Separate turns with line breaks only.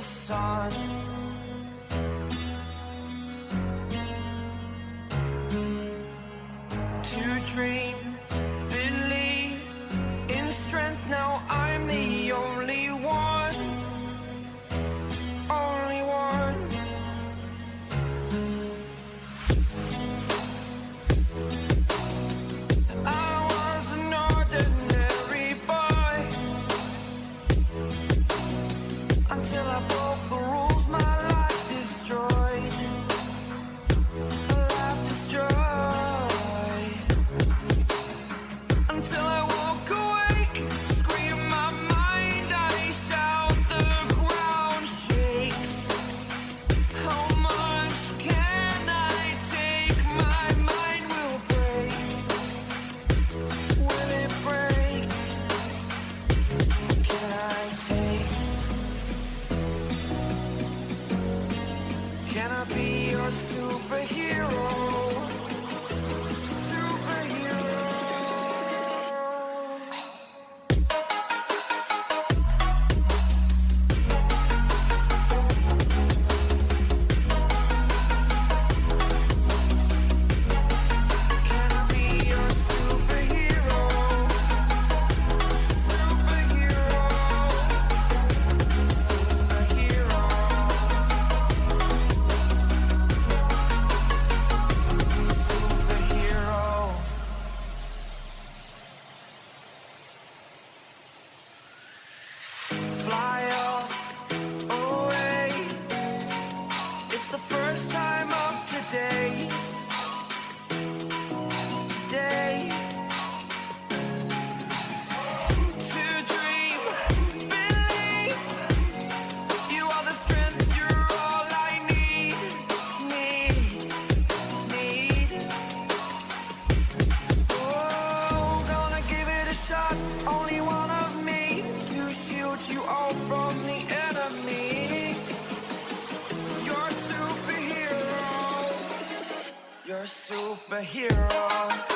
sun. Superhero. First time of today. Today. To dream, believe. You are the strength. You're all I need. Need. Need. Oh, gonna give it a shot. Only one of me to shield you all from the. Superhero.